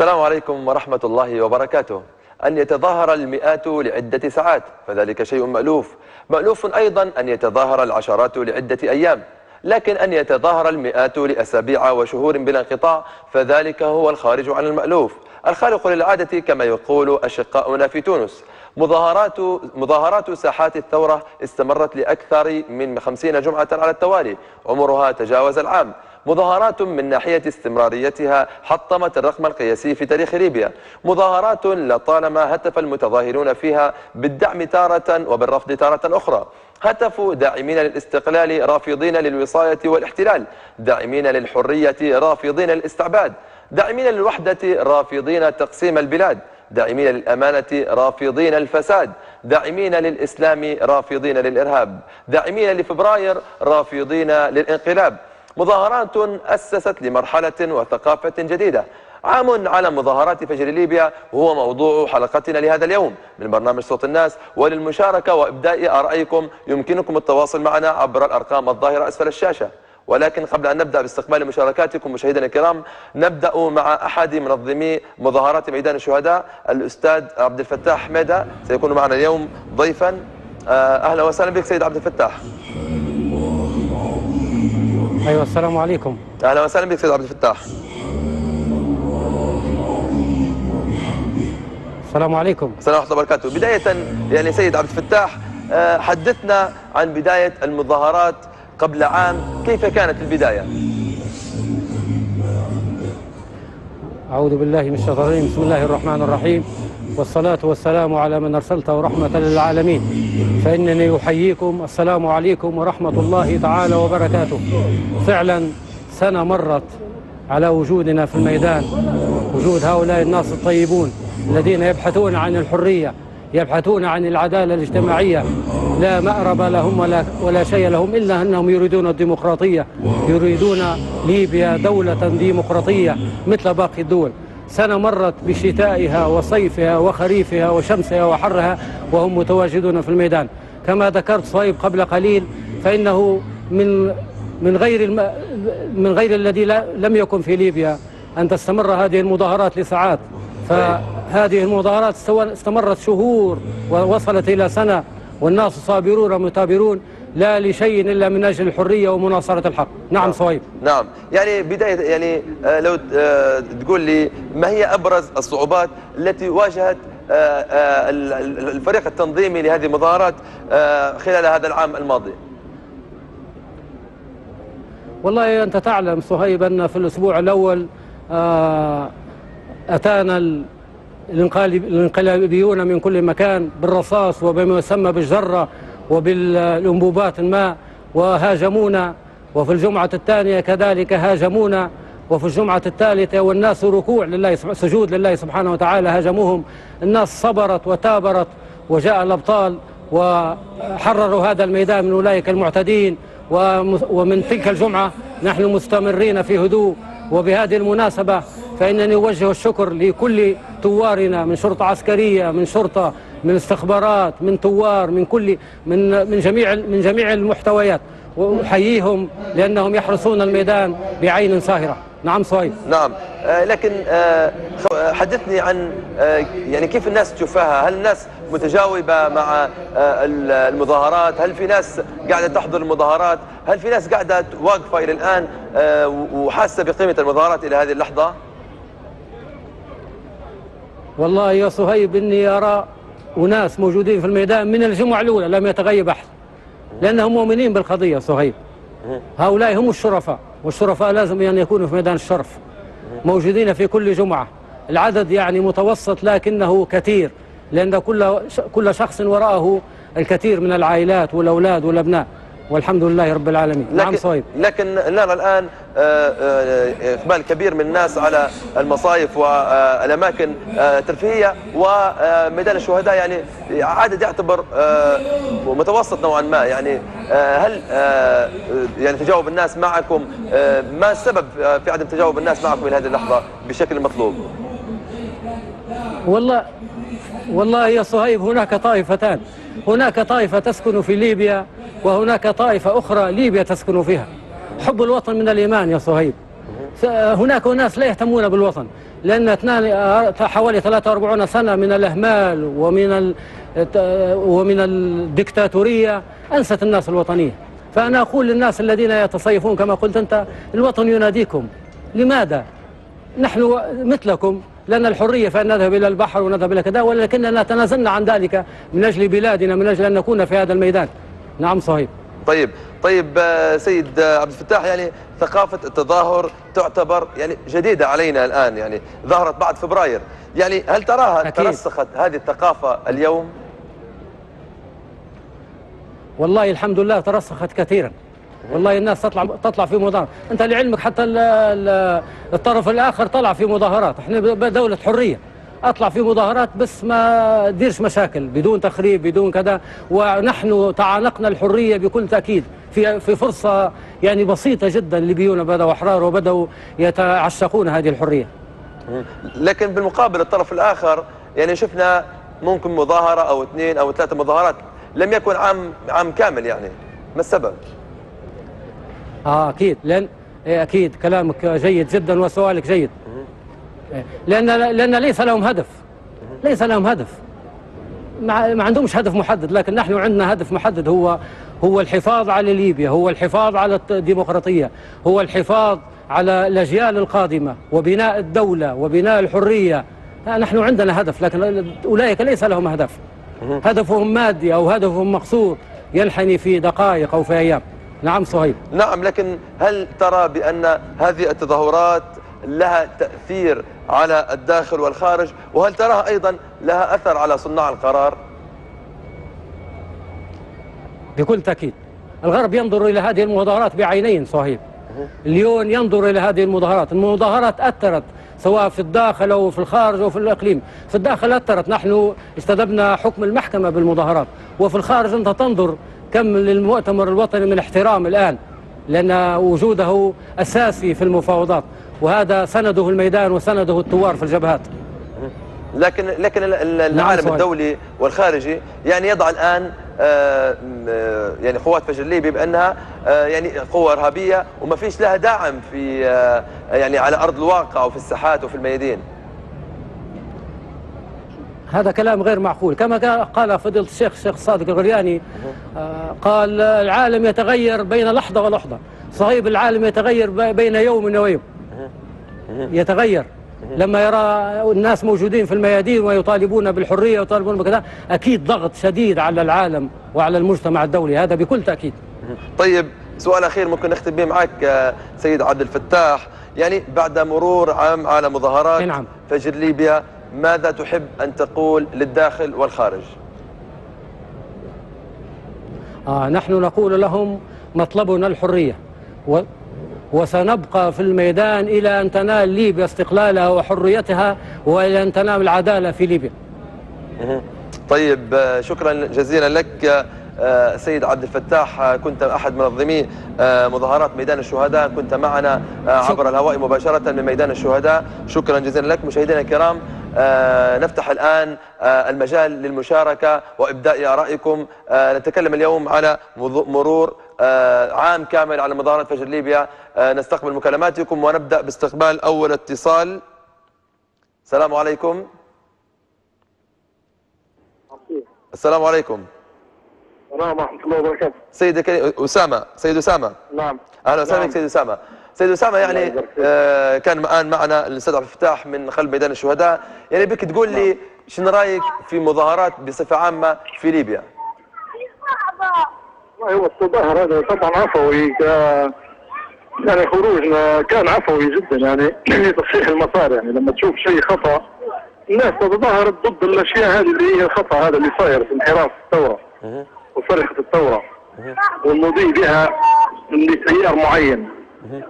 السلام عليكم ورحمة الله وبركاته. أن يتظاهر المئات لعدة ساعات فذلك شيء مألوف. مألوف أيضا أن يتظاهر العشرات لعدة أيام. لكن أن يتظاهر المئات لأسابيع وشهور بلا انقطاع فذلك هو الخارج عن المألوف. الخارق للعادة كما يقول أشقاؤنا في تونس. مظاهرات مظاهرات ساحات الثورة استمرت لأكثر من خمسين جمعة على التوالي. عمرها تجاوز العام. مظاهرات من ناحية استمراريتها حطمت الرقم القياسي في تاريخ ليبيا. مظاهرات لطالما هتف المتظاهرون فيها بالدعم تارة وبالرفض تارة أخرى. هتفوا داعمين للاستقلال رافضين للوصاية والاحتلال. داعمين للحرية رافضين للاستعباد. داعمين للوحدة رافضين تقسيم البلاد. داعمين للأمانة رافضين الفساد داعمين للإسلام رافضين للإرهاب. داعمين لفبراير رافضين للانقلاب. مظاهرات أسست لمرحلة وثقافة جديدة. عام على مظاهرات فجر ليبيا وهو موضوع حلقتنا لهذا اليوم. من برنامج صوت الناس وللمشاركة وإبداء آرائكم يمكنكم التواصل معنا عبر الأرقام الظاهرة أسفل الشاشة. ولكن قبل أن نبدأ باستقبال مشاركاتكم مشاهدينا الكرام نبدأ مع أحد منظمي مظاهرات ميدان الشهداء الأستاذ عبد الفتاح حميدة سيكون معنا اليوم ضيفا. أهلا وسهلا بك سيد عبد الفتاح. أيوه السلام عليكم. أهلا وسهلا بك سيد عبد الفتاح. السلام عليكم. السلام ورحمة الله وبركاته. بداية يعني سيد عبد الفتاح حدثنا عن بداية المظاهرات قبل عام. كيف كانت البداية؟ أعوذ بالله من الشيطان الرجيم. بسم الله الرحمن الرحيم. والصلاة والسلام على من أرسلته رحمة للعالمين. فإنني أحييكم. السلام عليكم ورحمة الله تعالى وبركاته. فعلا سنة مرت على وجودنا في الميدان. وجود هؤلاء الناس الطيبون الذين يبحثون عن الحرية يبحثون عن العدالة الاجتماعية. لا مأرب لهم ولا, ولا شيء لهم إلا أنهم يريدون الديمقراطية يريدون ليبيا دولة ديمقراطية مثل باقي الدول. سنة مرت بشتائها وصيفها وخريفها وشمسها وحرها وهم متواجدون في الميدان. كما ذكرت صهيب قبل قليل فإنه من من غير الم... من غير الذي لم يكن في ليبيا أن تستمر هذه المظاهرات لساعات. فهذه المظاهرات استمرت شهور ووصلت إلى سنة والناس صابرون متابرون. لا لشيء إلا من أجل الحرية ومناصرة الحق. نعم, نعم. صهيب. نعم. يعني بداية يعني لو تقول لي ما هي أبرز الصعوبات التي واجهت الفريق التنظيمي لهذه المظاهرات خلال هذا العام الماضي؟ والله أنت تعلم صهيب أن في الأسبوع الأول أتانا الانقلابيون من كل مكان بالرصاص وبما يسمى بالجرة وبالأنبوبات الماء وهاجمونا وفي الجمعة الثانية كذلك هاجمونا وفي الجمعة الثالثة والناس ركوع لله سجود لله سبحانه وتعالى هاجموهم. الناس صبرت وتابرت وجاء الأبطال وحرروا هذا الميدان من أولئك المعتدين. ومن تلك الجمعة نحن مستمرين في هدوء. وبهذه المناسبة فإنني أوجه الشكر لكل ثوارنا من شرطة عسكرية من شرطة من استخبارات من ثوار من كل من من جميع من جميع المحتويات. وأحييهم لأنهم يحرسون الميدان بعين ساهرة. نعم صهيب. نعم. آه لكن آه حدثني عن آه يعني كيف الناس تشوفها؟ هل الناس متجاوبة مع آه المظاهرات؟ هل في ناس قاعدة تحضر المظاهرات؟ هل في ناس قاعدة واقفة إلى الآن آه وحاسة بقيمة المظاهرات إلى هذه اللحظة؟ والله يا صهيب إني أرى وناس موجودين في الميدان من الجمعة الأولى لم يتغيب أحد لأنهم مؤمنين بالقضية صهيب. هؤلاء هم الشرفاء والشرفاء لازم أن يكونوا في ميدان الشرف. موجودين في كل جمعة. العدد يعني متوسط لكنه كثير لأن كل كل شخص وراءه الكثير من العائلات والأولاد والأبناء. والحمد لله رب العالمين. لكن نعم صهيب. لكن نرى الآن إقبال كبير من الناس على المصايف والأماكن الترفيهية وميدان الشهداء يعني عدد يعتبر متوسط نوعا ما. يعني هل يعني تجاوب الناس معكم ما السبب في عدم تجاوب الناس معكم إلى هذه اللحظة بشكل مطلوب؟ والله والله يا صهيب هناك طائفتان. هناك طائفة تسكن في ليبيا وهناك طائفة أخرى ليبيا تسكن فيها. حب الوطن من الإيمان يا صهيب. هناك ناس لا يهتمون بالوطن لأن اثنان حوالي 43 سنة من الإهمال ومن ومن الدكتاتورية أنست الناس الوطنية. فأنا أقول للناس الذين يتصيفون كما قلت أنت الوطن يناديكم. لماذا؟ نحن مثلكم. لنا الحرية فأن نذهب إلى البحر ونذهب إلى كذا ولكننا تنازلنا عن ذلك من أجل بلادنا من أجل أن نكون في هذا الميدان نعم صهيب طيب طيب آه، سيد آه، عبد الفتاح يعني ثقافة التظاهر تعتبر يعني جديدة علينا الآن يعني ظهرت بعد فبراير يعني هل تراها أكيد. ترسخت هذه الثقافة اليوم؟ والله الحمد لله ترسخت كثيرا والله الناس تطلع تطلع في مظاهرات أنت لعلمك حتى ال- ال- الطرف الآخر طلع في مظاهرات. إحنا دولة حرية. أطلع في مظاهرات بس ما ديرش مشاكل. بدون تخريب بدون كذا. ونحن تعانقنا الحرية بكل تأكيد. في في فرصة يعني بسيطة جدا الليبيون بدأوا أحرار وبدأوا يتعشقون هذه الحرية. لكن بالمقابل الطرف الآخر يعني شفنا ممكن مظاهرة أو اثنين أو ثلاثة مظاهرات لم يكن عام عام كامل يعني. ما السبب؟ آه أكيد. لأن إيه أكيد. كلامك جيد جدا وسؤالك جيد. إيه، لأن لأن ليس لهم هدف. ليس لهم هدف. ما ما عندهمش هدف محدد. لكن نحن عندنا هدف محدد. هو هو الحفاظ على ليبيا. هو الحفاظ على الديمقراطية. هو الحفاظ على الأجيال القادمة وبناء الدولة وبناء الحرية. آه، نحن عندنا هدف. لكن أولئك ليس لهم هدف. هدفهم مادي أو هدفهم مقصور ينحني في دقائق أو في أيام. نعم صهيب. نعم لكن هل ترى بأن هذه التظاهرات لها تأثير على الداخل والخارج؟ وهل تراها أيضا لها أثر على صناع القرار؟ بكل تأكيد. الغرب ينظر إلى هذه المظاهرات بعينين صهيب. اليوم ينظر إلى هذه المظاهرات. المظاهرات أثرت سواء في الداخل أو في الخارج أو في الإقليم. في الداخل أثرت. نحن استلبنا حكم المحكمة بالمظاهرات. وفي الخارج أنت تنظر كم للمؤتمر الوطني من احترام الآن لأن وجوده أساسي في المفاوضات وهذا سنده الميدان وسنده الثوار في الجبهات لكن لكن ال- العالم صحيح. الدولي والخارجي يعني يضع الآن آه، آه، يعني قوات فجر الليبي بأنها آه، يعني قوة إرهابية وما فيش لها داعم في يعني على أرض الواقع وفي الساحات وفي الميادين هذا كلام غير معقول. كما قال- فضيلة الشيخ الشيخ صادق الغرياني آه، قال العالم يتغير بين لحظة ولحظة. صهيب العالم يتغير بين يوم ويوم. يتغير. لما يرى الناس موجودين في الميادين ويطالبون بالحرية ويطالبون بكذا أكيد ضغط شديد على العالم وعلى المجتمع الدولي. هذا بكل تأكيد. طيب سؤال أخير ممكن نختم به معك آه، سيد عبد الفتاح. يعني بعد مرور عام على مظاهرات نعم. فجر ليبيا ماذا تحب أن تقول للداخل والخارج؟ آه نحن نقول لهم مطلبنا الحرية و وسنبقى في الميدان إلى أن تنال ليبيا استقلالها وحريتها وإلى أن تنال العدالة في ليبيا. طيب آه، شكرا جزيلا لك آه، سيد عبد الفتاح آه، كنت أحد منظمي مظاهرات ميدان الشهداء كنت معنا عبر الهواء مباشرة من ميدان الشهداء. شكرا جزيلا لك مشاهدينا الكرام نفتح الآن آه، المجال للمشاركة وإبداء آرائكم. آه، نتكلم اليوم على مرور آه، عام كامل على مظاهرات فجر ليبيا. آه، نستقبل مكالماتكم ونبدأ باستقبال أول اتصال. السلام عليكم. السلام عليكم. السلام ورحمة الله وبركاته. سيد كريم أسامة. سيد أسامة. نعم. أهلا وسهلا نعم. سيد أسامة. سيد أسامة يعني. آه كان الآن معنا الأستاذ عبد الفتاح من خلف ميدان الشهداء. يعني بك تقول لي شنو رأيك في مظاهرات بصفة عامة في ليبيا؟ والله هو التظاهر هذا طبعا عفوي يعني خروجنا كان عفوي جدا يعني لتصحيح المسار يعني لما تشوف شيء خطأ الناس تتظاهر ضد الأشياء هذه اللي هي الخطأ هذا اللي صاير في انحراف الثورة وسرقة الثورة. والمضي بها لتيار معين.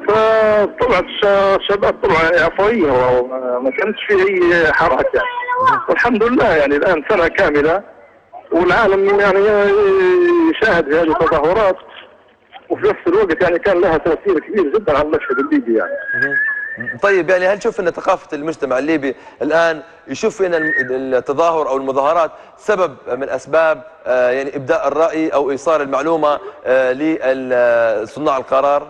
فطلعت الشباب طلعوا عفوية وما كانتش في أي حراك يعني والحمد لله يعني الآن سنة كاملة والعالم يعني يشاهد هذه التظاهرات وفي نفس الوقت يعني كان لها تأثير كبير جدا على المشهد الليبي يعني. طيب يعني هل تشوف أن ثقافة المجتمع الليبي الآن يشوف الم- التظاهر أو المظاهرات سبب من أسباب آه يعني إبداء الرأي أو إيصال المعلومة آه لصناع القرار؟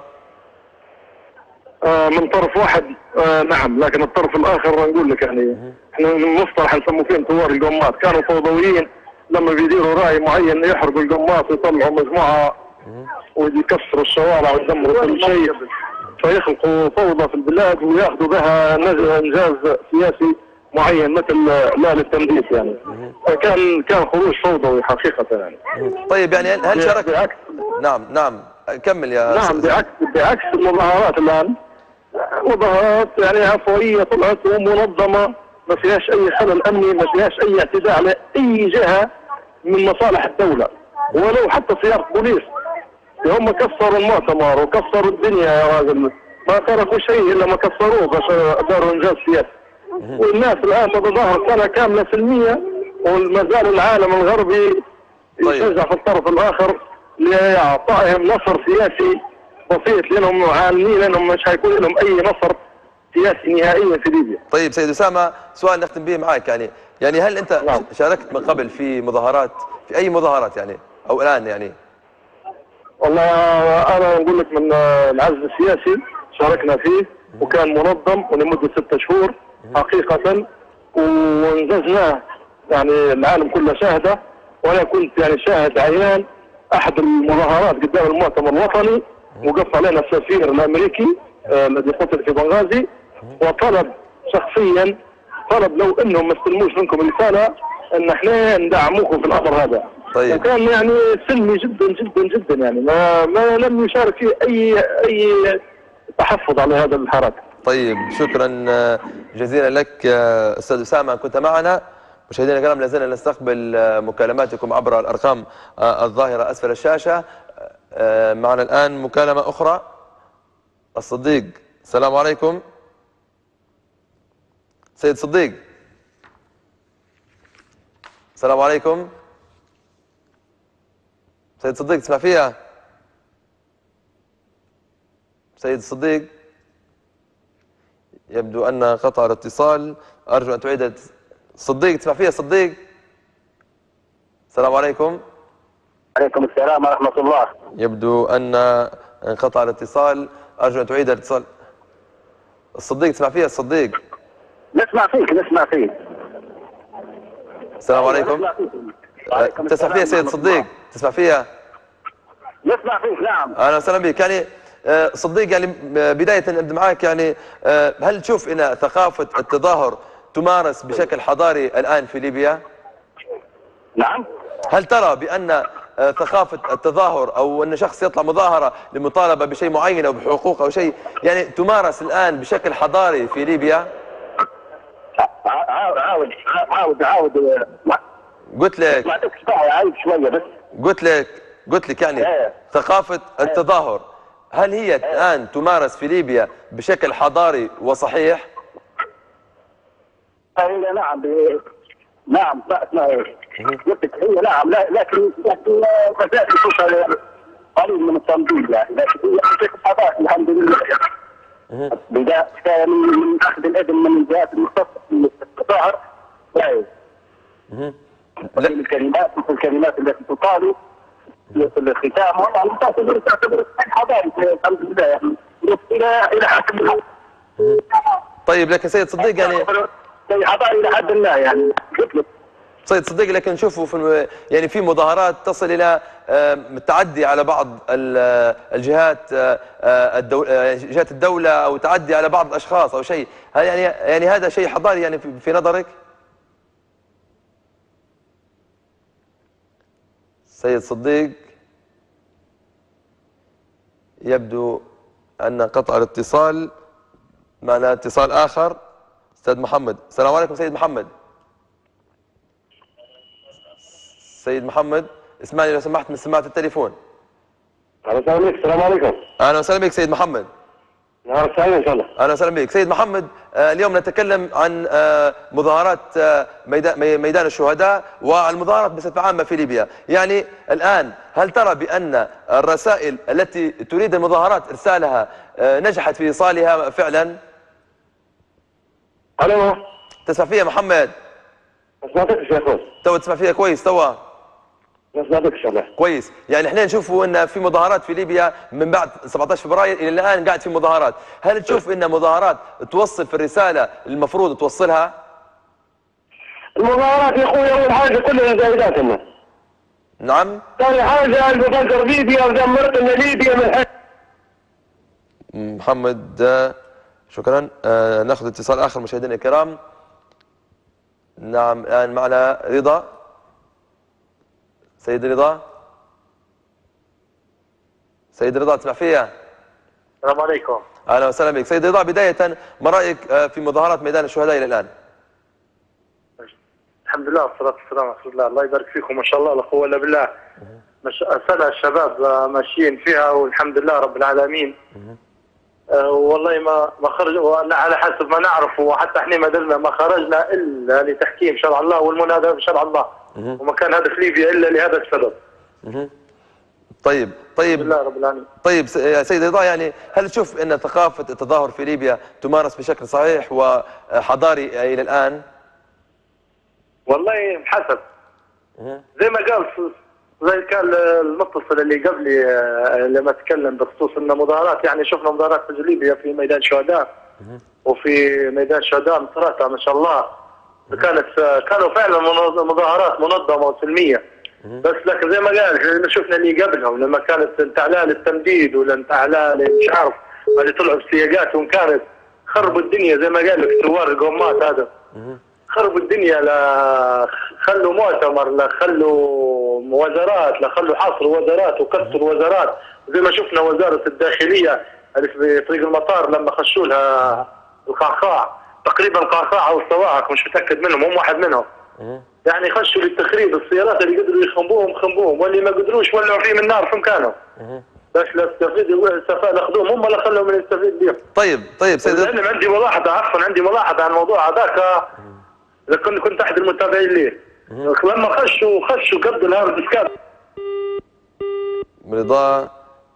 من طرف واحد. آه، نعم لكن الطرف الآخر نقول لك يعني إحنا المصطلح نسموه فيه ثوار القمات كانوا فوضويين لما بيديروا رأي معين يحرقوا القمات ويطلعوا مجموعة ويكسروا الشوارع ويدمروا كل شيء. فيخلقوا فوضى في البلاد وياخذوا بها نج- إنجاز سياسي معين مثل لا للتنديس يعني. كان كان خروج فوضوي حقيقة يعني. طيب يعني هل- هل شاركت بعكس. نعم نعم. كمل يا نعم. بعكس بعكس المظاهرات الآن. مظاهرات يعني عفوية طلعت ومنظمة ما فيهاش أي خلل أمني ما فيهاش أي اعتداء على أي جهة من مصالح الدولة. ولو حتى سيارة بوليس هم كسروا المؤتمر وكسروا الدنيا يا راجل. ما تركوا شيء إلا ما كسروه باش داروا إنجاز سياسي. والناس الآن تتظاهر سنة كاملة سلميه وما زال العالم الغربي طيب. يشجع في الطرف الآخر لإعطائهم نصر سياسي بسيط لأنهم عالمين انهم مش هيكون لهم أي نصر سياسي نهائيا في ليبيا. طيب سيد أسامة سؤال نختم به معك يعني يعني هل أنت نعم. شاركت من قبل في مظاهرات في أي مظاهرات يعني أو الآن يعني والله أنا نقول لك من العزل السياسي شاركنا فيه وكان منظم ولمده ستة شهور حقيقة وانجزناه يعني العالم كله شاهده وأنا كنت يعني شاهد عيان أحد المظاهرات قدام المؤتمر الوطني وقف علينا السفير الأمريكي آه، الذي قتل في بنغازي. وطلب شخصيا طلب لو إنهم ما استلموش منكم رسالة إن إحنا ندعموكم في الأمر هذا. طيب. وكان يعني سلمي جدا جدا جدا يعني. ما ما لم يشارك فيه اي أي تحفظ على هذا الحراك. طيب شكرا آه، جزيلا لك آه، أستاذ أسامة كنت معنا. مشاهدينا الكرام لازلنا نستقبل مكالماتكم عبر الأرقام الظاهرة أسفل الشاشة. معنا الآن مكالمة أخرى. الصديق السلام عليكم. سيد صديق. السلام عليكم. سيد صديق تسمع فيها؟ سيد الصديق يبدو أن قطع الاتصال. أرجو أن تعيد. صديق تسمع فيها صديق؟ السلام عليكم. عليكم السلام ورحمة الله. يبدو أن انقطع الاتصال. أرجو أن تعيد الاتصال. الصديق تسمع فيها الصديق؟ نسمع فيك نسمع فيك. السلام عليكم. تسمع فيها سيد صديق. تسمع فيها؟ نسمع فيك نعم. أهلا وسهلا بك. يعني آه، صديق يعني آه، بداية نبدا معك. يعني آه، هل تشوف إن ثقافة التظاهر تمارس بشكل حضاري الآن في ليبيا؟ نعم. هل ترى آه، ثقافه التظاهر أو أن شخص يطلع مظاهرة لمطالبة بشيء معين أو بحقوق أو شيء يعني تمارس الآن بشكل حضاري في ليبيا؟ عاود عاود عاود آه، قلت لك شوية بس قلت لك قلت لك يعني إيه. ثقافه التظاهر هل هي الآن تمارس في ليبيا بشكل حضاري وصحيح؟ نعم نعم هي نعم لكن لكن ما زال توصل قليل من التنظيم يعني لكن هي حضاري الحمد لله بداية من من أخذ الإذن من الجهات المختصة في التظاهر لا لا. الكلمات مثل الكلمات التي تقال في الختام والله تعتبر تعتبر حضاري الحمد لله يعني إلى إلى حد طيب لكن سيد صديق يعني حضاري إلى حد ما يعني سيد صديق لكن نشوفوا في يعني في مظاهرات تصل إلى آه، التعدي على بعض آه، الجهات آه، آه، آه، جهات الدولة أو تعدي على بعض الاشخاص أو شيء. هل يعني يعني هذا شيء حضاري يعني في نظرك؟ سيد صديق يبدو أن قطع الاتصال معنا اتصال آخر. أستاذ محمد السلام عليكم سيد محمد. سيد محمد اسمعني لو سمحت من سماعة التليفون. السلام عليكم السلام عليكم. أهلا وسهلا بك سيد محمد. نهار سعيد إن شاء الله. أهلا وسهلا بك. سيد محمد آه، اليوم نتكلم عن آه، مظاهرات آه، ميدا- مي- ميدان الشهداء والمظاهرات بصفة عامة في ليبيا. يعني الآن هل ترى بأن الرسائل التي تريد المظاهرات إرسالها آه، نجحت في إيصالها فعلا؟ ألو. تسمع فيها محمد؟ ما سمعتكش يا أخوي. تو تسمع فيها كويس توا. كويس. يعني إحنا نشوفوا إن في مظاهرات في ليبيا من بعد 17 فبراير إلى الآن قاعد في مظاهرات. هل تشوف إن مظاهرات توصل في الرسالة المفروض توصلها؟ المظاهرات يا أخوي أول حاجة كلنا زايدات الناس نعم. ثاني حاجة المفجر ليبيا ودمرت ليبيا من محمد شكرا. آه، نأخذ اتصال آخر مشاهدينا الكرام. نعم الآن معنا رضا. سيد رضا؟ سيد رضا تسمع فيا؟ السلام عليكم. أهلا وسهلا بك. سيد رضا بداية ما رأيك آه، في مظاهرات ميدان الشهداء إلى الآن؟ الحمد لله والصلاة والسلام على رسول الله. الله يبارك فيكم ما شاء الله لا قوة إلا بالله. مش... سنة الشباب آه، ماشيين فيها والحمد لله رب العالمين. آه، والله ما ما خرج على حسب ما نعرف وحتى إحنا ما درنا ما خرجنا إلا لتحكيم شرع الله والمنادى بشرع الله. وما كان هدف ليبيا إلا لهذا السبب. طيب طيب. الحمد لله رب العالمين. طيب يا سيد رضا يعني هل تشوف إن ثقافة التظاهر في ليبيا تمارس بشكل صحيح وحضاري إلى الآن؟ والله حسب. زي ما قال زي كان المتصل اللي قبلي آه، لما تكلم بخصوص إن مظاهرات يعني شفنا مظاهرات في ليبيا في ميدان شهداء. وفي ميدان شهداء مصراتة ما شاء الله. كانت كانوا فعلا مظاهرات منظمة وسلميه بس لكن زي ما قال إحنا شفنا اللي قبلهم لما كانت انت اعلان التمديد ولا انت اعلان مش عارف اللي طلعوا بسياقاتهم كانت خربوا الدنيا زي ما قال لك ثوار القومات هذا. خربوا الدنيا لا خلوا مؤتمر لا خلوا وزارات لا خلوا حصروا وزارات وكسروا وزارات. زي ما شفنا وزارة الداخلية اللي في طريق المطار لما خشوا لها القعقاع. تقريبا أو الصواعق مش متأكد منهم هم واحد منهم. يعني خشوا للتخريب السيارات اللي قدروا يخنبوهم خنبوهم واللي ما قدروش ولعوا فيه من النار في مكانهم بس لا استفيد استفاد أخذوهم هم لا خلوا من يستفيد بهم طيب طيب سيد لأن عندي ملاحظة عفوا عندي ملاحظة عن الموضوع هذاك. كنت كنت أحد المتابعين ليه لما خشوا خشوا قبل ال hard ديسكات رضا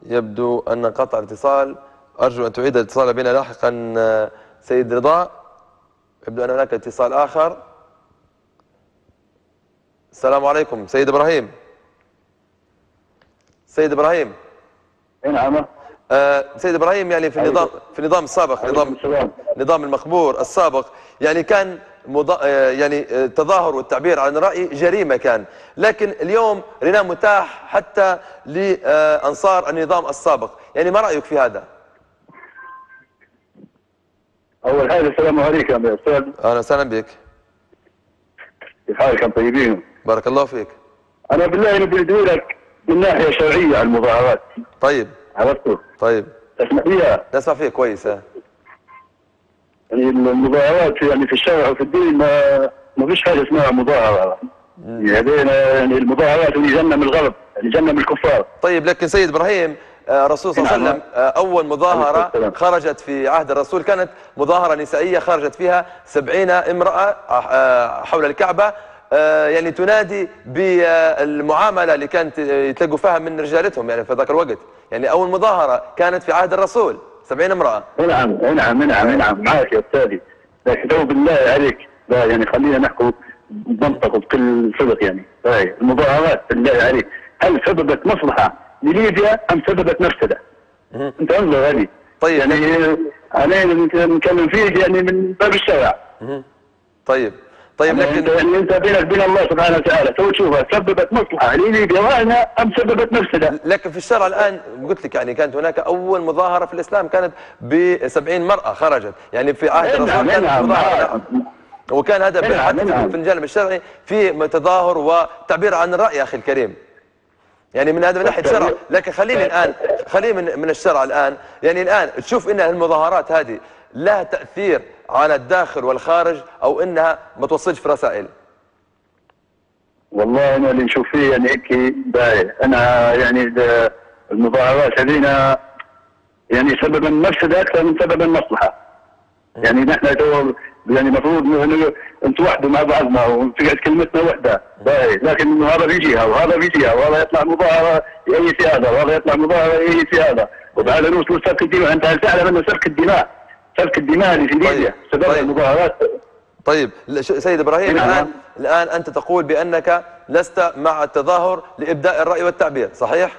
يبدو أن قطع الاتصال أرجو أن تعيد الاتصال بنا لاحقا آه، سيد رضا. يبدو ان هناك اتصال آخر. السلام عليكم سيد إبراهيم. سيد إبراهيم. نعم. آه، سيد إبراهيم يعني في النظام في النظام السابق نظام. نظام المخبور السابق يعني كان مضا... آه، يعني آه، التظاهر والتعبير عن الراي جريمة كان. لكن اليوم رنا متاح حتى لأنصار النظام السابق. يعني ما رأيك في هذا؟ أول حاجة السلام عليكم يا أستاذ. أهلا وسهلا بك. كيف حالكم طيبين؟ بارك الله فيك. أنا بالله نبي ادعي لك من ناحية شرعية على المظاهرات. طيب. عرفتوا؟ طيب. تسمع فيها؟ نسمع فيك كويس ها. يعني المظاهرات يعني في الشرع وفي الدين ما ما فيش حاجة اسمها مظاهرة. يعني يعني المظاهرات اللي جنة من الغرب اللي جنة من الكفار. طيب لكن سيد إبراهيم آه، الرسول صلى الله عليه نعم. وسلم آه، أول مظاهرة عليه السلام. خرجت في عهد الرسول. كانت مظاهرة نسائية خرجت فيها سبعين امرأة آه، حول الكعبة. آه، يعني تنادي بالمعاملة اللي كانت يتلقوا فيها من رجالتهم يعني في ذاك الوقت. يعني أول مظاهرة كانت في عهد الرسول سبعين امرأة. نعم نعم نعم نعم معك يا أستاذي. لكن بالله عليك. لا يعني خلينا نحكوا بمنطق وبكل صدق يعني. هاي المظاهرات بالله عليك. هل سببت مصلحة لليبيا أم سببت مفسدة؟ أنت انظر هذه. طيب. يعني أنا نتكلم فيه يعني من باب الشرع. طيب. طيب يعني لكن يعني أنت بينك وبين الله سبحانه وتعالى تو تشوفها سببت مصلحة لليبيا وأنا أم سببت مفسدة؟ لكن في الشرع الآن قلت لك يعني كانت هناك أول مظاهرة في الإسلام كانت ب 70 مرأة خرجت. يعني في عهد الرسول نعم كانت نعم مظاهرة. وكان هذا نعم، حتى في- نعم. في الجانب الشرعي في تظاهر وتعبير عن الراي أخي الكريم. يعني من هذا من ناحية الشرع لكن خليني الان خليني من من الشرع الآن. يعني الآن تشوف إن المظاهرات هذه لها تأثير على الداخل والخارج أو إنها ما توصلش في رسائل؟ والله أنا اللي نشوف فيه يعني هيك باين أنا يعني ال- المظاهرات هذينا يعني سببا مفسده أكثر من سببا مصلحة. يعني نحن يعني المفروض إنه نتوحدوا مع بعضنا وتقعد كلمتنا وحدة. لكن هذا في جهة وهذا في جهة وهذا يطلع مظاهرة يأيي هذا وهذا يطلع مظاهرة يأيي هذا وبعد نوصل سفك الدماء. أنت هل تعلم أن سفك الدماء سفك الدماء اللي في طيب، ليبيا سبب طيب. المظاهرات؟ طيب سيد إبراهيم نعم. الآن الآن أنت تقول بأنك لست مع التظاهر لإبداء الرأي والتعبير صحيح؟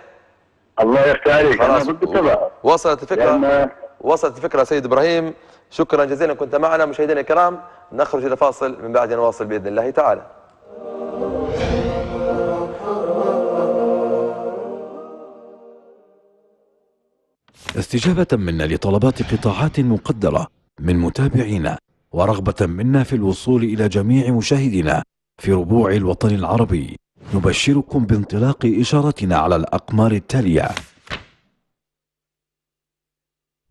الله يفتح عليك. أنا ضد التظاهر. وصلت الفكرة؟ لأن- وصلت الفكرة سيد إبراهيم. شكرا جزيلا. كنت معنا مشاهدينا الكرام نخرج إلى فاصل من بعد نواصل بإذن الله تعالى. استجابة منا لطلبات قطاعات مقدرة من متابعينا ورغبة منا في الوصول إلى جميع مشاهدينا في ربوع الوطن العربي. نبشركم بانطلاق إشارتنا على الأقمار التالية.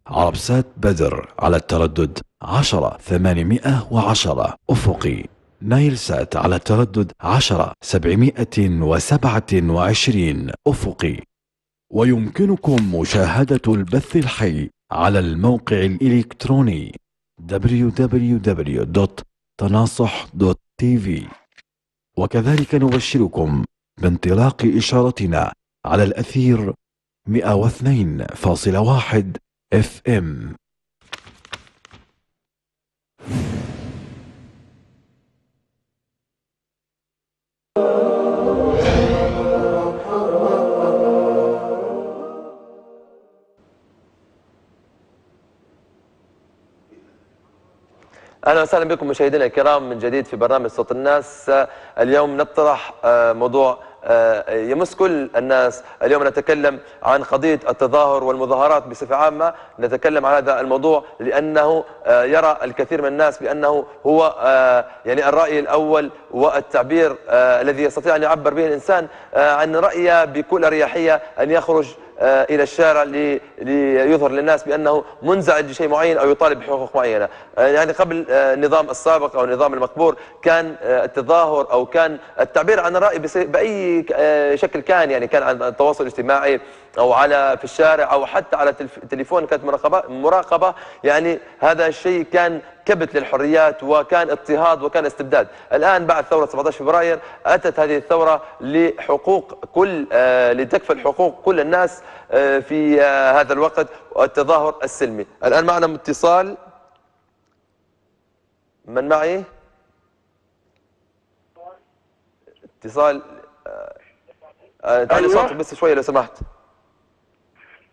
عربسات بدر على التردد 10 810 أفقي نايل سات على التردد 10 727 أفقي. ويمكنكم مشاهدة البث الحي على الموقع الإلكتروني www.تناصح.tv وكذلك نبشركم بانطلاق إشارتنا على الأثير 102.1 FM أهلا وسهلا بكم مشاهدينا الكرام من جديد في برنامج صوت الناس. اليوم نطرح آه، موضوع يمس كل الناس. اليوم نتكلم عن قضية التظاهر والمظاهرات بصفة عامة. نتكلم عن هذا الموضوع لأنه آه، يرى الكثير من الناس بأنه هو آه، يعني الرأي الأول والتعبير آه، الذي يستطيع أن يعبر به الإنسان آه، عن رأيه بكل أريحية أن يخرج آه، إلى الشارع لي- ليظهر للناس بأنه منزعج لشيء معين أو يطالب بحقوق معينة، آه، يعني قبل آه، النظام السابق أو النظام المقبور كان آه، التظاهر أو كان التعبير عن الراي بس- آه، شكل كان يعني كان عن التواصل الاجتماعي أو على في الشارع أو حتى على التليفون كانت مراقبه مراقبة. يعني هذا الشيء كان كبت للحريات وكان اضطهاد وكان استبداد. الآن بعد ثورة 17 فبراير أتت هذه الثورة لحقوق كل آه، لتكفل حقوق كل الناس آه، في هذا الوقت والتظاهر السلمي. الآن معنا اتصال من معي؟ اتصال تعالي أيوة. صوتك بس شوية لو سمحت.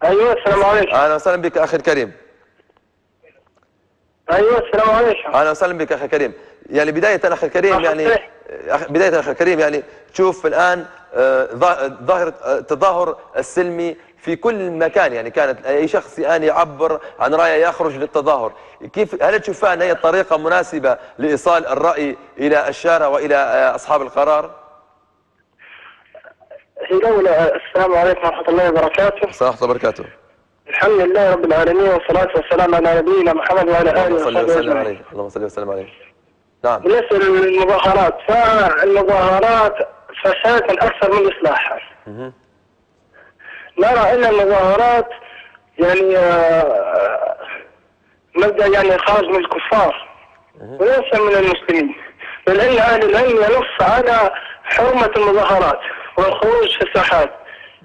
أيوه السلام عليكم. أهلا وسهلا بك أخي الكريم. أيوه السلام عليكم. أهلا وسهلا بك أخي الكريم. يعني بداية أخي الكريم يعني. أخ- بداية أخي الكريم يعني تشوف الآن آه، ظا- ظاهره آه، التظاهر السلمي في كل مكان. يعني كانت أي شخص الآن يعبر عن رأيه يخرج للتظاهر. كيف هل تشوفها أن هي طريقة مناسبة لإيصال الرأي إلى الشارع وإلى آه، أصحاب القرار؟ الأولى السلام عليكم ورحمة الله وبركاته. السلام ورحمه الله وبركاته. الحمد لله رب العالمين والصلاة والسلام على نبينا محمد وعلى آله وصحبه وسلم اللهم صل وسلم عليه. نعم. بالنسبة للمظاهرات فالمظاهرات فساد أكثر من إصلاح. نرى أن المظاهرات يعني آه، مبدأ يعني خارج من الكفار وليس من المسلمين. بل أن أهل العلم ينص على حرمة المظاهرات. والخروج في الساحات.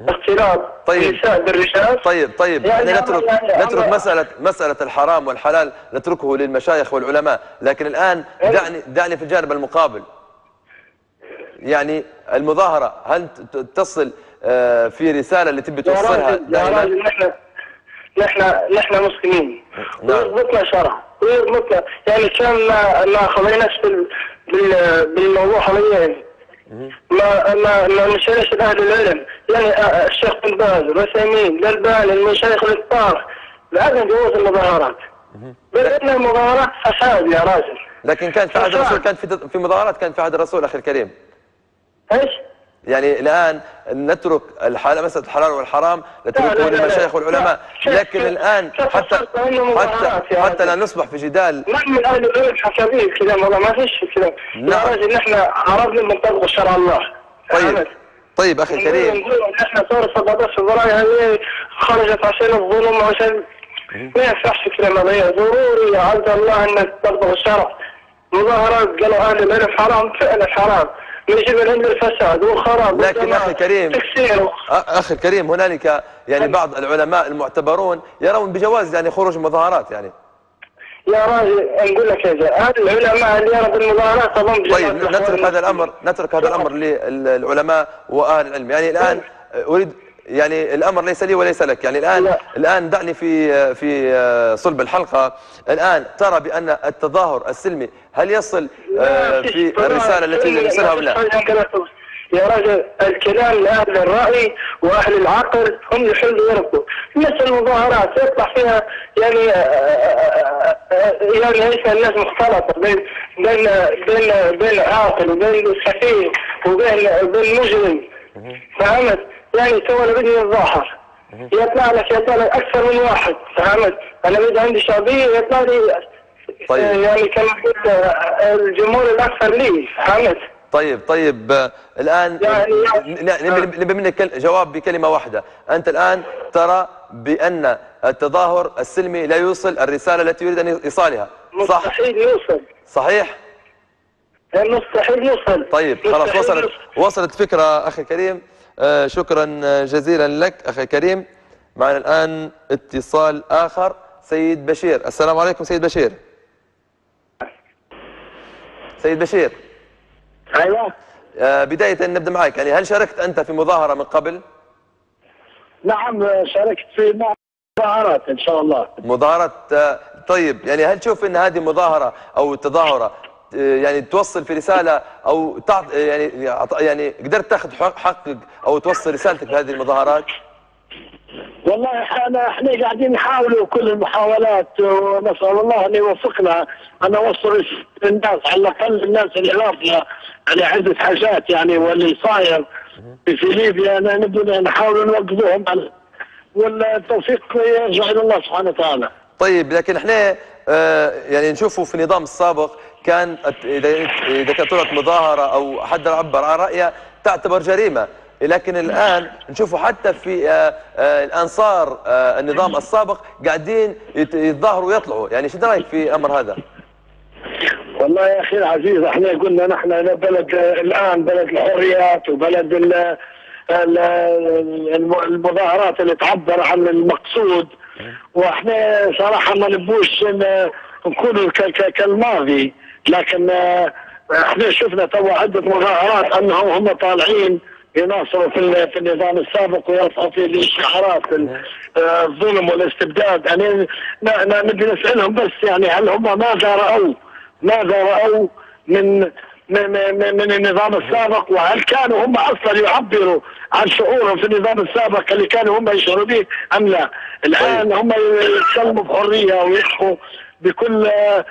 اختلاط طيب. النساء بالرجال طيب طيب. يعني نترك يعني نترك مسألة مسألة الحرام والحلال نتركه للمشايخ والعلماء. لكن الآن أيوة. دعني دعني في الجانب المقابل. يعني المظاهرة هل تصل آه، في رسالة اللي تبي توصلها؟ دائما نحن نحن نحن مسلمين. نعم. ويربطنا شرع. ويربطنا يعني كان ما ما خليناش بال بال بالموضوع حاليا. ما ما ما مشيناش أهل العلم. يعني آه، الشيخ بن باز العثيمين الالباني المشايخ الكبار لازم جواز المظاهرات. بل إن المظاهرات فساد يا راجل. لكن كان في عهد. الرسول كان في في مظاهرات كان في عهد الرسول أخي الكريم. إيش؟ يعني الآن نترك الحلال مسألة الحلال والحرام نتركه للمشايخ. والعلماء. لكن الآن حتى حتى حتى لا؟ نصبح في جدال نحن من أهل العلم حكاوي كلام والله ما فيش كلام يا نعم. راجل نحن عرفنا من طبق شرع الله طيب؟ طيب أخي الكريم نحن ثورة 17 فبراير هذه خرجت عشان الظلم وعشان ما ينفعش الكلام هذا ضروري عز الله انك تطبق الشرع مظاهرات قالوا أهل العلم حرام فعلا حرام من عند الفساد والخراب لكن أخي كريم، أخي الكريم هنالك يعني بعض العلماء المعتبرون يرون بجواز يعني خروج المظاهرات يعني. يا راجل نقول لك يا العلماء اللي يرى بالمظاهرات اظن طيب نترك هذا الأمر نترك هذا الأمر للعلماء واهل العلم. يعني الآن أريد يعني الأمر ليس لي وليس لك. يعني الان لا. الآن دعني في في صلب الحلقة. الآن ترى بأن التظاهر السلمي هل يصل آه، في الرسالة التي يرسلها ولا لا؟ يا رجل الكلام لأهل الرأي وأهل العقل هم يحلوا يربوا مثل المظاهرات يطلع فيها يعني آه، آه، آه، يعني ليس الناس مختلطة بين بين بين بين عاقل وبين سفيه وبين بين مجرم فهمت؟ يعني تو أنا بدي يتظاهر يطلع لك يطلع لك أكثر من واحد فهمت؟ أنا بدي عندي شعبية يطلع لي طيب. آه، يعني كما قلت آه، الجمهور الأكثر لي فهمت؟ طيب طيب آه، الآن يعني- لا، نبي منك جواب بكلمة واحدة. أنت الآن ترى بأن التظاهر السلمي لا يوصل الرسالة التي يريد أن يصالها. صح؟ مستحيل يوصل. صحيح؟ مستحيل يوصل. طيب خلاص وصلت. وصلت فكرة أخي كريم آه، شكرا جزيلا لك أخي كريم. معنا الآن اتصال آخر سيد بشير. السلام عليكم سيد بشير. سيد بشير. أيوه. آه، بداية نبدأ معك. يعني هل شاركت أنت في مظاهرة من قبل؟ نعم شاركت في مظاهرات إن شاء الله. مظاهرة آه، طيب يعني هل تشوف أن هذه مظاهرة أو تظاهرة آه، يعني توصل في رسالة أو تعط يعني يعني قدرت تاخذ حق- حقك أو توصل رسالتك في هذه المظاهرات والله إحنا إحنا قاعدين نحاول كل المحاولات ونسأل الله أن يوفقنا أن نوصل للناس على الأقل الناس اللي رافضه على عدة حاجات يعني واللي صاير في ليبيا نبدا نحاول نوقفوهم والتوفيق يرجع إلى الله سبحانه وتعالى. طيب لكن إحنا آه، يعني نشوفه في النظام السابق كان اذا إذا كانت طلعت مظاهرة أو حد عبر عن رأيه تعتبر جريمة. لكن الآن نشوفه حتى في آه، آه، الأنصار آه، النظام السابق قاعدين يت- يتظاهروا ويطلعوا. يعني شو رأيك في أمر هذا؟ والله يا أخي العزيز إحنا قلنا نحن بلد الآن بلد الحريات وبلد ال ال- الم- المظاهرات اللي تعبر عن المقصود. وإحنا صراحة ما نبوش ن- نكونوا ك- ك- كالماضي. لكن آه، إحنا شفنا تو عدة مظاهرات انهم هم طالعين يناصروا في في النظام السابق ويرفعوا في الشعارات ال- آه، الظلم والاستبداد. يعني نبي نسألهم بس يعني هل هم ماذا رأوا؟ ماذا رأوا من من, من, من النظام السابق؟ وهل كانوا هم أصلا يعبروا عن شعورهم في النظام السابق اللي كانوا هم يشعروا به أم لا؟ الآن هم يتكلموا بحرية ويحكوا بكل آه،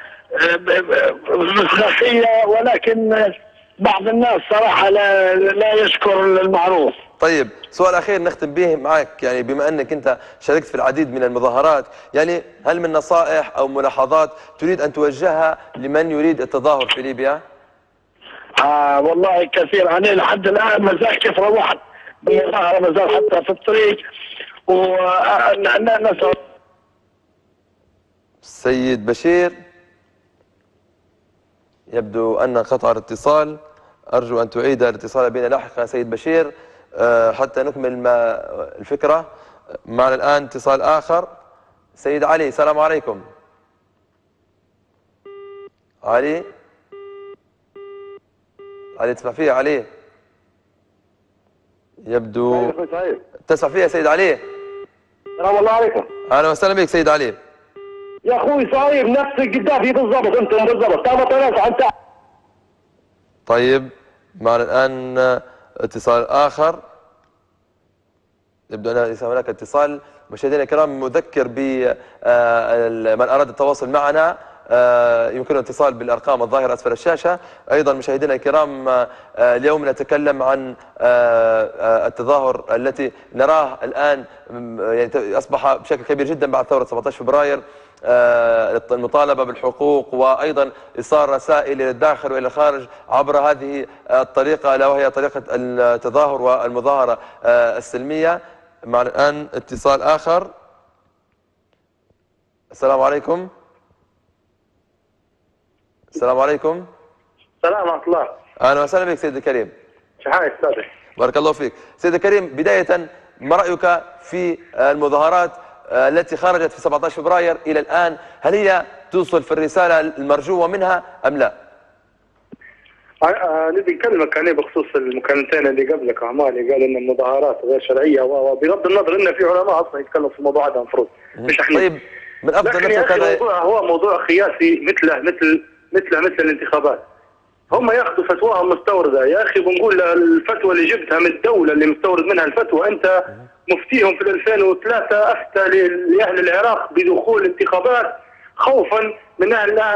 مصداقيه ولكن بعض الناس صراحة لا لا يشكر المعروف. طيب سؤال أخير نختم به معك. يعني بما أنك أنت شاركت في العديد من المظاهرات يعني هل من نصائح أو ملاحظات تريد أن توجهها لمن يريد التظاهر في ليبيا؟ آه والله كثير. أنا لحد الآن ما زال كيف روحت. بالمظاهرة ما زال حتى في الطريق. ونسال سيد بشير. يبدو أن قطع الاتصال. أرجو أن تعيد الاتصال بنا لاحقا سيد بشير. آه، حتى نكمل ما الفكرة. معنا الآن اتصال آخر. سيد علي السلام عليكم. علي؟ علي تسمع فيها علي؟ يبدو تسمع فيها سيد علي؟ السلام الله عليكم. أهلا وسهلا بك سيد علي. يا أخوي صاير نفس القدافي بالضبط أنتم بالضبط. تابع عن تعب طيب معنا الآن اتصال آخر. يبدو ليس هناك اتصال مشاهدينا الكرام مذكر بمن أراد التواصل معنا. آه، يمكن الاتصال بالأرقام الظاهرة أسفل الشاشة. أيضا مشاهدينا الكرام آه، اليوم نتكلم عن آه، آه، التظاهر التي نراه الآن م- يعني أصبح بشكل كبير جدا بعد ثورة 17 فبراير. آه، المطالبة بالحقوق وأيضا إيصال رسائل إلى الداخل وإلى الخارج عبر هذه الطريقة ألا وهي طريقة التظاهر والمظاهرة آه، السلمية. معنا الآن اتصال آخر. السلام عليكم. السلام عليكم. سلام ورحمة الله. أهلا وسهلا بك سيدي الكريم. شحال أستاذ بارك الله فيك. سيدي الكريم بداية ما رأيك في المظاهرات آه، التي خرجت في 17 فبراير إلى الآن هل هي توصل في الرسالة المرجوة منها أم لا؟ آه، آه، نبي نكلمك عليه بخصوص المكالمتين اللي قبلك عمالي قال إن المظاهرات غير شرعية وبغض النظر إن في علماء أصلا يتكلموا في الموضوع هذا المفروض. مش إحنا. طيب من أفضل لكن الموضوع هو موضوع قياسي مثله مثل مثله مثل الانتخابات. هم ياخذوا فتواهم مستوردة. يا أخي بنقول الفتوى اللي جبتها من الدولة اللي مستورد منها الفتوى أنت مفتيهم في 2003 أفتى لأهل العراق بدخول انتخابات خوفا من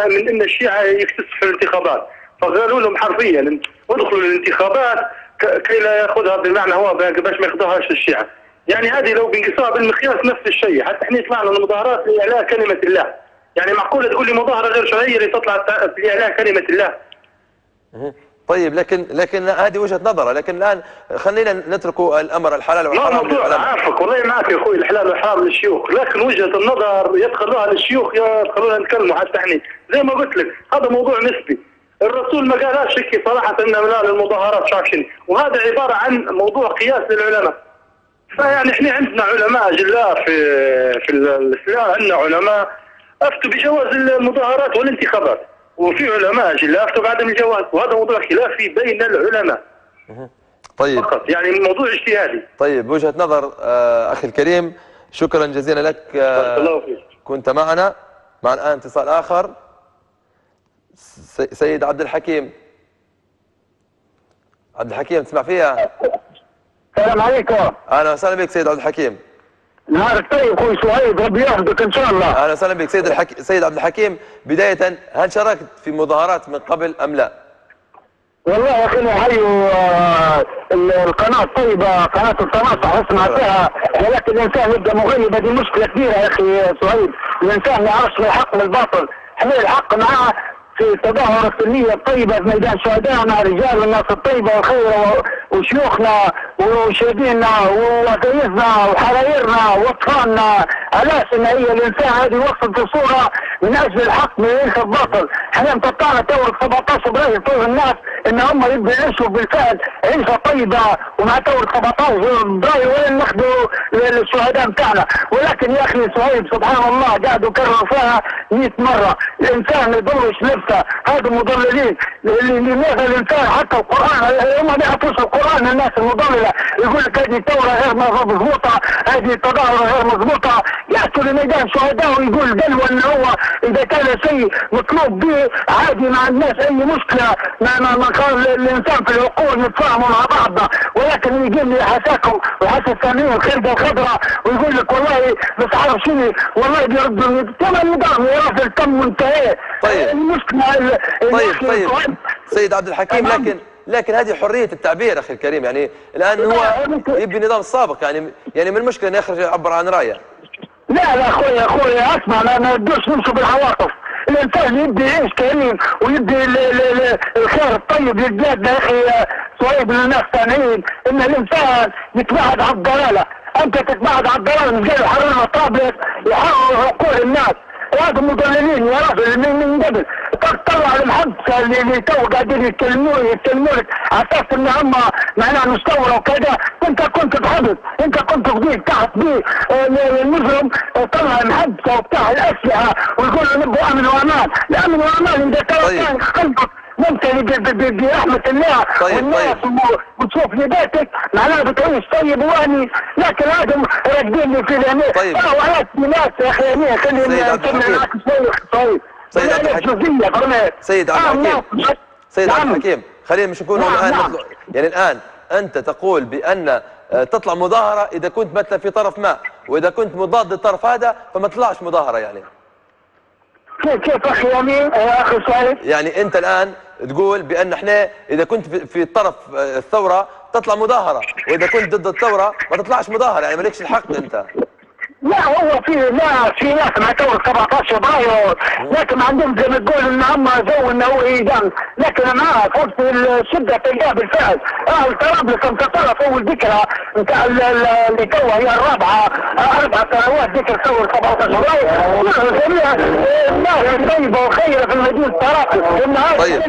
من إن الشيعة يكتسحوا في الانتخابات. فقالوا لهم حرفيا ادخلوا الانتخابات كي لا يأخذها بمعنى هو باش ما ياخذوهاش الشيعة. يعني هذه لو بنقيسوها بالمقياس نفس الشيء حتى إحنا طلعنا المظاهرات لإعلاء كلمة الله. يعني معقولة تقول لي مظاهرة غير شرعية اللي تطلع لإعلاء كلمة الله؟ طيب لكن لكن هذه وجهة نظرة. لكن الآن خلينا نترك الأمر الحلال لا والحرام موضوع للعلماء عارفك والله معك يا أخوي الحلال والحرام للشيوخ. لكن وجهة النظر يدخلوها للشيوخ يدخلوها نتكلموا حتى إحنا. زي ما قلت لك هذا موضوع نسبي. الرسول ما قالهاش هيك صراحة ان من المظاهرات شاف شنو وهذا عبارة عن موضوع قياس للعلماء. فيعني إحنا عندنا علماء أجلاء في في الإسلام عندنا علماء. أفتوا بجواز المظاهرات والانتخابات. وفي علماء اجلاء افتوا بعدم الجواز وهذا موضوع خلافي بين العلماء. طيب. فقط يعني موضوع اجتهادي. طيب وجهة نظر آه، أخي الكريم شكرا جزيلا لك آه، بارك الله فيك. كنت معنا. مع الآن اتصال آخر. س- سيد عبد الحكيم. عبد الحكيم تسمع فيها؟ السلام عليكم. أهلا وسهلا بك سيد عبد الحكيم. نهارك طيب أخوي سعيد ربي يحفظك إن شاء الله. أهلا وسهلا بك سيد الحك... سيد عبد الحكيم. بداية هل شاركت في مظاهرات من قبل أم لا؟ والله يا أخي نحيوا آه، ال- القناة الطيبة قناة التناصح أسمع فيها. ولكن الانسان يبدا مغيب هذه مشكلة كبيرة يا أخي سعيد. الانسان ما يعرفش الحق من الباطل إحنا الحق معاه في التظاهر السلميه الطيبة في ميدان شهدائنا رجال الناس الطيبة والخيره و- وشيوخنا وشهدينا وعزيزنا وحرايرنا وأطفالنا علاش إن هي الإنسان هذه وصلت لصورة من أجل الحق ما يعيش الباطل إحنا مقطعنا ثوره 17 فبراير طول الناس إن هم يبدوا يعيشوا بالفعل عيشة طيبة ومع ثوره 17 فبراير وين ناخذوا الشهداء بتاعنا ولكن يا أخي صهيب سبحان الله قاعدوا يكرروا فيها 100 مرة. الإنسان ما يضرش نفسه. هذا مضللين. اللي- لماذا الإنسان؟ حتى القرآن هم ما يعطوش القرآن. الناس المضللة يقول لك هذه ثوره غير مضبوطة هذه تظاهره غير مضبوطة. يأتوا لميدان شهداء ويقول دلو ان هو إذا كان شيء مطلوب به عادي ما عندناش أي مشكلة ما ما ما قال الإنسان في العقول نتفاهموا مع بعضنا ولكن يجي لي حساكم وحسا السامعين الخربه الخضراء ويقول لك والله مش عارف شنو والله بيردوا كما النظام يا راجل تم وانتهى. طيب. المشكلة ال- طيب طيب. سيد عبد الحكيم. لكن لكن هذه حرية التعبير أخي الكريم. يعني الآن هو يبي نظام سابق يعني يعني من المشكلة أن يخرج يعبر عن رأيه. لا لا أخوي أخوي أسمع ما ما بدوش نمشوا بالعواطف. الانسان يبدي يعيش كريم ويبدي ال- ال- ال- الخير الطيب لبلادنا يا أخي صعيب للناس ثانيين إن الإنسان يتبعد على الضلالة. أنت تتبعد على الضلالة مش جاي يحررنا طابلت يحرر عقول الناس. هذا مضللين راجل من من قبل. طلع المحبسه اللي, تو قاعدين يتكلموا لك. على أساس إن هم معناها مستورة وكذا. انت كنت بحبس أنت كنت فضيل تحت آه، المجرم آه، طلع المحبسه وبتاع الأسلحة ويقول له نبغوا أمن وأمان. لا أمن وأمان. إذا طيب. كان قلبك ممتلئ ب- ب- ب- برحمة الله. طيب، والناس و- وتشوف لبيتك معناها بتعيش. طيب واني. لكن هذا راكبين لي في اليمين. طيب. آه وعليك ناس يا أخي الحكيم. معك شوي. طيب. سيد عبد الحكيم. سيد عبد آه، الحكيم. سيد عبد نعم. الحكيم خلينا مش نكون نعم، الآن نعم. نطلع- يعني الآن أنت تقول بأن آه، تطلع مظاهرة إذا كنت مثلا في طرف ما وإذا كنت مضاد للطرف هذا فما تطلعش مظاهرة يعني. كيف أخي يمين يا أخي سعيد يعني أنت الآن تقول بأن إحنا إذا كنت في- في طرف آه، الثورة تطلع مظاهرة وإذا كنت ضد الثورة ما تطلعش مظاهرة يعني مالكش الحق أنت. لا هو في ناس في ناس مع ثورة 17 فبراير لكن عندهم زي ما تقول إن هم جو إنه هو ايدان لكن أنا معك وقت الشده تلقاه بالفعل أهل طرابلس انتصرت اول ذكرى نتاع ال- ال- اللي توا هي الرابعة. أربع سنوات ذكر ثور 17 فبراير جميع الناس طيبة وخيرة في مدينه طرابلس. النهار طيب.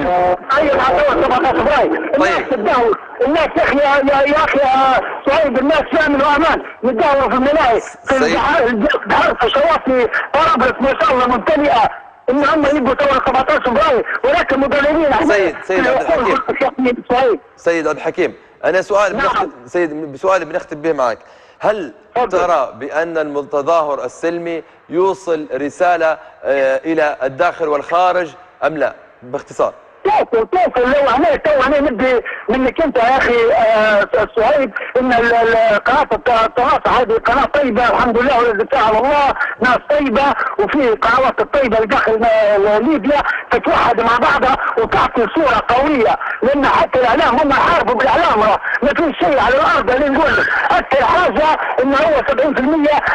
اي مع ثور 17 فبراير الناس تداول. الناس يا أخي يا يا أخي يا صهيب الناس في امن وامان يتداولوا في الملاهي. في البحار في شواطئ طرابلس ما شاء الله ممتلئة. إن هم يبقوا ثور 17 فبراير ولكن مدللين سيد- سيد عبد الحكيم. سيد عبد الحكيم أنا سؤال نعم. بنختم سيد بسؤال بنختم به معك. هل. ترى بأن التظاهر السلمي يوصل رسالة آه، إلى الداخل والخارج أم لا؟ باختصار. توصل لو هنا تو هنا نبي منك انت يا أخي آه، سهيب إن قناة الت- التواصل هذه قناة طيبة الحمد لله والذي على الله ناس طيبة وفي قنوات الطيبة اللي داخل آه، ليبيا تتوحد مع بعضها وتعطي صورة قوية لأن حتى الإعلام هم يحاربوا بالإعلام راه ما فيش شيء على الأرض اللي نقول. لك أكثر حاجة انه هو 70%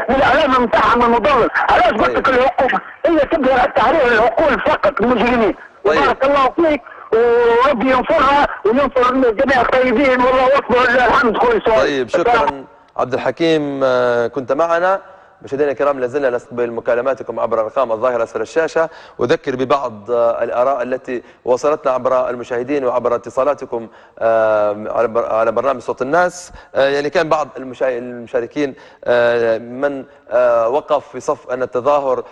من الإعلام بتاعهم المضلل علاش قلت لك العقول هي تبدا التعريف العقول فقط المجرمين. طيب. بارك الله فيك وربي ينصرها وينصر جميع الطيبين والله اكبر الحمد شيء طيب شكرا عبد الحكيم آه، كنت معنا مشاهدينا الكرام لازلنا نستقبل مكالماتكم عبر الارقام الظاهرة أسفل الشاشة. أذكر ببعض الآراء التي وصلتنا عبر المشاهدين وعبر اتصالاتكم آه، على بر- على برنامج صوت الناس. آه، يعني كان بعض المشا- المشاركين آه، من وقف في صف أن التظاهر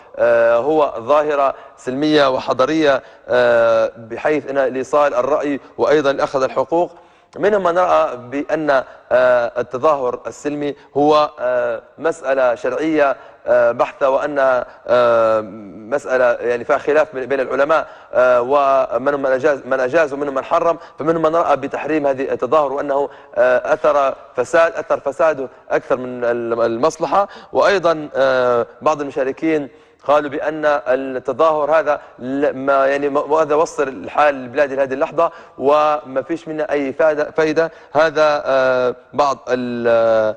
هو ظاهرة سلمية وحضاريه بحيث إن لايصال الرأي وأيضا أخذ الحقوق. منهم من رأى بأن آه، التظاهر السلمي هو آه، مسألة شرعية آه، بحتة وأن مسألة يعني فيها خلاف بين العلماء ومنهم من أجاز من أجاز ومنهم من حرم فمنهم من رأى بتحريم هذه التظاهر وأنه أثر فساد أثر فساده أكثر من المصلحة وأيضا بعض المشاركين قالوا بأن التظاهر هذا ما يعني هذا وصل الحال البلاد لهذه اللحظة وما فيش منه أي فائدة, هذا آه، بعض ال-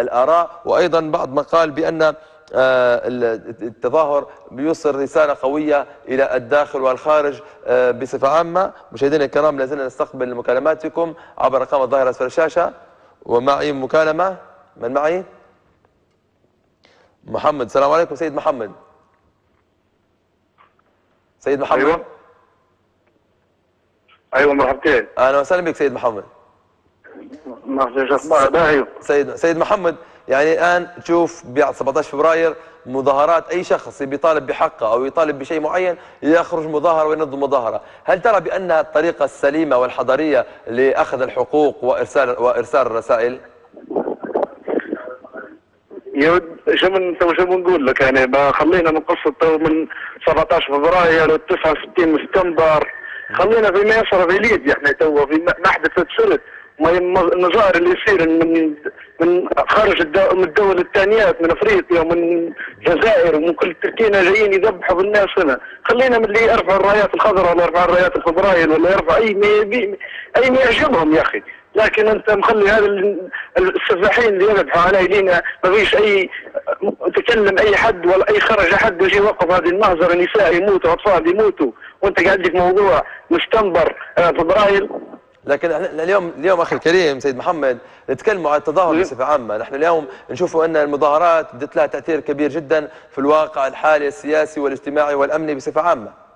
الآراء. وأيضا بعض ما قال بأن آه، ال- التظاهر بيوصل رسالة قوية إلى الداخل والخارج آه، بصفة عامة. مشاهدينا الكرام لازلنا نستقبل مكالماتكم عبر رقم الظاهرة أسفل الشاشة. ومعي مكالمة. من معي؟ محمد. السلام عليكم سيد محمد. سيد محمد؟ أيوه. أيوه مرحبتين. أهلا وسهلا بك سيد محمد. أيوه سيد سيد محمد يعني الآن تشوف بعد 17 فبراير مظاهرات أي شخص بيطالب بحقه أو يطالب بشيء معين يخرج مظاهرة وينظم مظاهرة، هل ترى بأنها الطريقة السليمة والحضارية لأخذ الحقوق وارسال وإرسال الرسائل؟ شو من شو بنقول لك يعني خلينا من قصه تو من 17 فبراير و 69 من سبتمبر خلينا في ميسر في ليبيا إحنا تو في ما يم- النظائر اللي يصير من من خارج من الدول الثانيات من افريقيا ومن الجزائر ومن كل تركينا جايين يذبحوا بالناس هنا خلينا من اللي يرفعوا الرايات الخضراء ولا يرفعوا الرايات الخضراء ولا يرفع اي يبي اي ما يعجبهم يا أخي لكن انت مخلي هذا ال- السفاحين اللي يذبحوا على ايدينا ما فيش أي تكلم أي حد ولا أي خرج احد يجي يوقف هذه المهزره نساء يموتوا أطفال يموتوا. وأنت قاعد لك موضوع مستنبر آه، فبراير. لكن إحنا اليوم اليوم أخي الكريم سيد محمد نتكلم عن التظاهر بصفة عامة، نحن اليوم نشوف أن المظاهرات ادت لها تأثير كبير جدا في الواقع الحالي السياسي والاجتماعي والأمني بصفة عامة.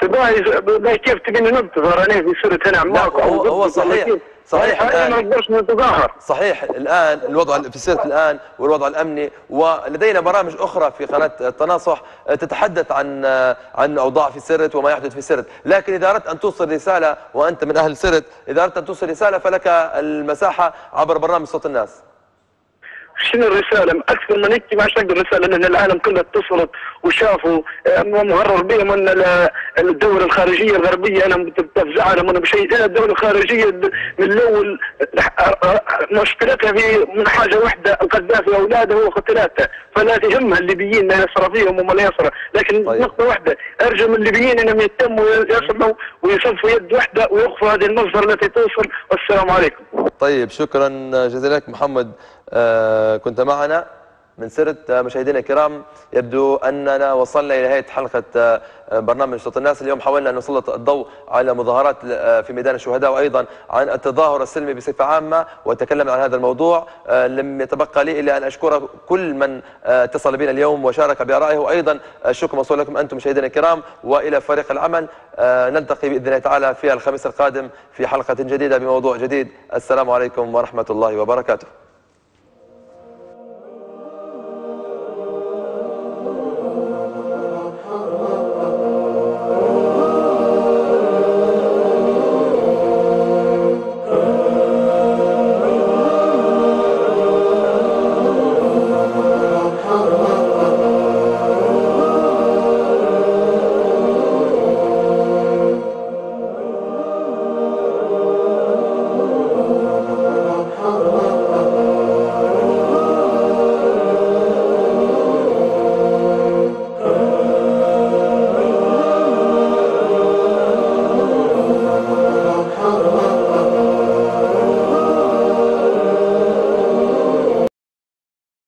تبغى كيف تبيني ننتظر أنا في سورة هنا عماك هو- هو صحيح- صحيح أنا نتظاهر. صحيح الآن الوضع في سيره الآن والوضع الأمني ولدينا برامج أخرى في قناة التناصح تتحدث عن عن أوضاع في سرت وما يحدث في سرت، لكن إذا أردت أن توصل رسالة وأنت من أهل سرت، إذا أردت أن توصل رسالة فلك المساحة عبر برنامج صوت الناس. شنو الرسالة؟ أكثر من هيك ما عادش نقدر رسالة لأن العالم كله اتصلت وشافوا. مغرر بهم أن ال- الدول الخارجية الغربية أنا بتفزعهم أنا بشيء. أنا الدولة الخارجية د- من الأول آه، مشكلتها في من حاجة واحدة القذافي وأولاده هو قتلاته. فلا تهمها الليبيين لا يسرى فيهم وما لا يسرى لكن طيب. نقطة واحدة أرجو من الليبيين أنهم يهتموا ويصلوا ويصفوا يد واحدة ويخفوا هذه المصدر التي توصل. والسلام عليكم. طيب شكرا جزيلا. لك محمد كنت معنا من سرت مشاهدينا الكرام. يبدو أننا وصلنا إلى نهاية حلقة برنامج صوت الناس. اليوم حاولنا أن نسلط الضوء على مظاهرات في ميدان الشهداء وأيضا عن التظاهر السلمي بصفة عامة وتكلمنا عن هذا الموضوع. لم يتبقى لي إلا أن أشكر كل من اتصل بنا اليوم وشارك بآرائه. وأيضا الشكر موصول لكم أنتم مشاهدينا الكرام وإلى فريق العمل. نلتقي بإذن الله تعالى في الخميس القادم في حلقة جديدة بموضوع جديد. السلام عليكم ورحمة الله وبركاته.